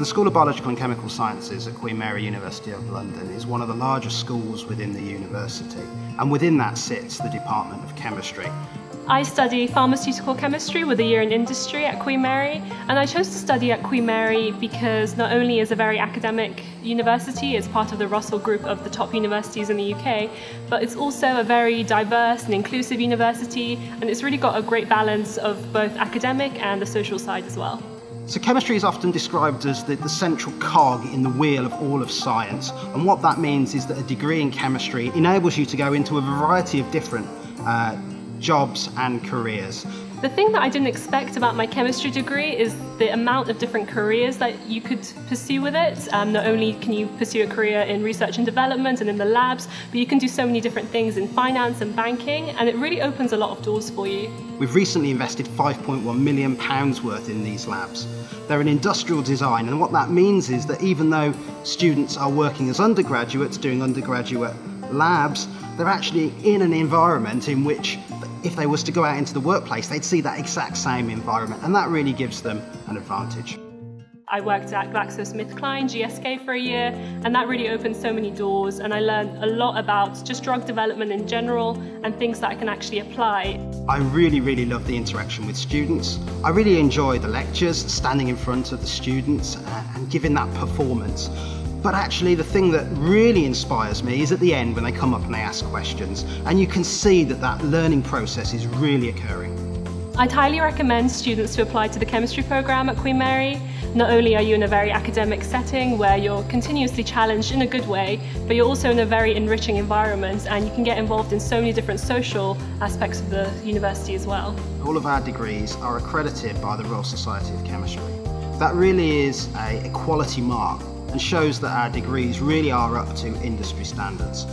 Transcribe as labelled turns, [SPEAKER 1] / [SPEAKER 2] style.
[SPEAKER 1] The School of Biological and Chemical Sciences at Queen Mary University of London is one of the largest schools within the university and within that sits the Department of Chemistry.
[SPEAKER 2] I study pharmaceutical chemistry with a year in industry at Queen Mary, and I chose to study at Queen Mary because not only is a very academic university, it's part of the Russell Group of the top universities in the UK, but it's also a very diverse and inclusive university, and it's really got a great balance of both academic and the social side as well.
[SPEAKER 1] So chemistry is often described as the, the, central cog in the wheel of all of science. And what that means is that a degree in chemistry enables you to go into a variety of different uh, jobs and careers.
[SPEAKER 2] The thing that I didn't expect about my chemistry degree is the amount of different careers that you could pursue with it. Um, not only can you pursue a career in research and development and in the labs, but you can do so many different things in finance and banking, and it really opens a lot of doors for you.
[SPEAKER 1] We've recently invested £5.1 million worth in these labs. They're an industrial design, and what that means is that even though students are working as undergraduates doing undergraduate labs, they're actually in an environment in which if they was to go out into the workplace, they'd see that exact same environment, and that really gives them an advantage.
[SPEAKER 2] I worked at GlaxoSmithKline, GSK for a year, and that really opened so many doors. And I learned a lot about just drug development in general and things that I can actually apply.
[SPEAKER 1] I really, really love the interaction with students. I really enjoy the lectures, standing in front of the students and giving that performance. But actually the thing that really inspires me is at the end when they come up and they ask questions and you can see that that learning process is really occurring.
[SPEAKER 2] I'd highly recommend students to apply to the chemistry programme at Queen Mary. Not only are you in a very academic setting where you're continuously challenged in a good way, but you're also in a very enriching environment and you can get involved in so many different social aspects of the university as well.
[SPEAKER 1] All of our degrees are accredited by the Royal Society of Chemistry. That really is a, quality mark and shows that our degrees really are up to industry standards.